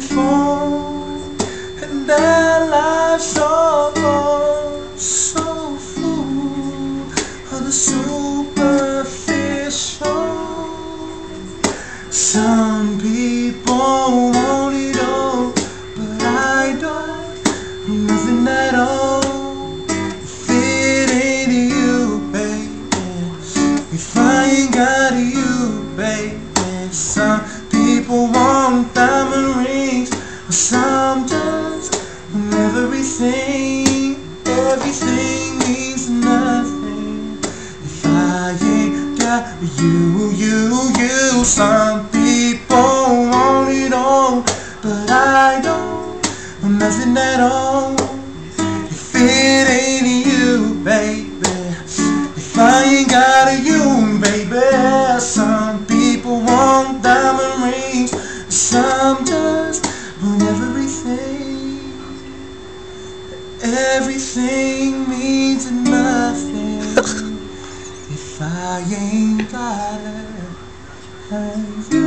before And their lives are all so full Of the superficial. Some people want it all But I don't, nothing at all. If it ain't you, baby If I ain't got you some just want everything. Everything means nothing if I ain't got you, you, you. Some people want it all, but I don't want nothing at all. If it ain't you, baby, if I ain't got you, baby. Some people want diamond rings, some Everything means nothing if I ain't got you.